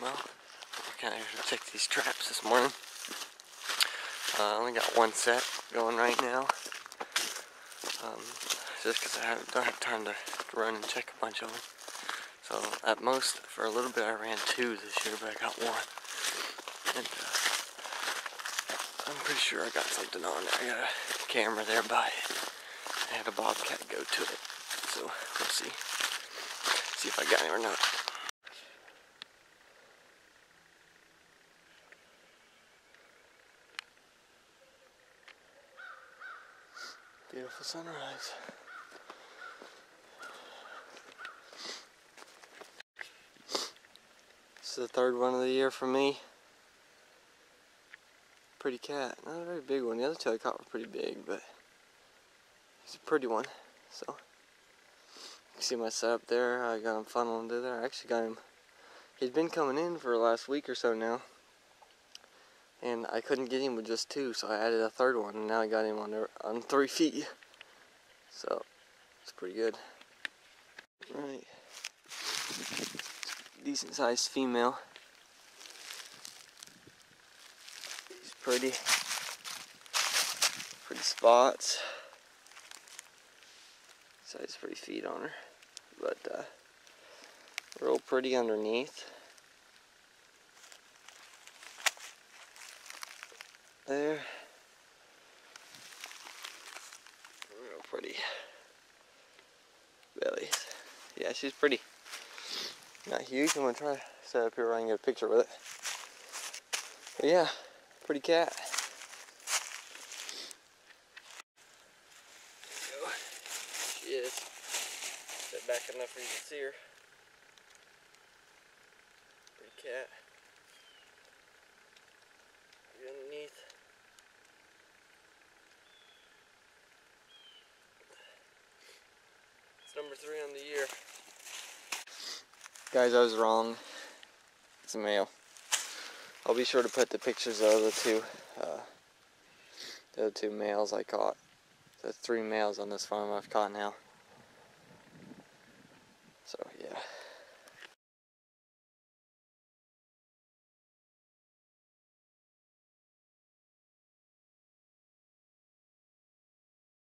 Well, we're kind of check these traps this morning. Uh, I only got one set going right now. Um, just because I have, don't have time to run and check a bunch of them. So at most, for a little bit, I ran two this year, but I got one. And uh, I'm pretty sure I got something on there. I got a camera there by it. I had a bobcat go to it. So we'll see. See if I got it or not. Beautiful sunrise. This is the third one of the year for me. Pretty cat. Not a very big one. The other two I caught were pretty big, but he's a pretty one. So, you can see my setup there. I got him funneling into there. I actually got him. He's been coming in for the last week or so now. And I couldn't get him with just two, so I added a third one, and now I got him on, on three feet. So, it's pretty good. Right. Decent sized female. She's pretty. Pretty spots. Size pretty feet on her. But, uh, real pretty underneath. There. Real pretty. Bellies. Yeah, she's pretty. Not huge. I'm gonna try to set up here where I can get a picture with it. But yeah, pretty cat. She. Set back enough where you can see her. Pretty cat. Pretty underneath. It's number three on the year. Guys, I was wrong. It's a male. I'll be sure to put the pictures of the two, uh, the other two males I caught. The three males on this farm I've caught now. So, yeah.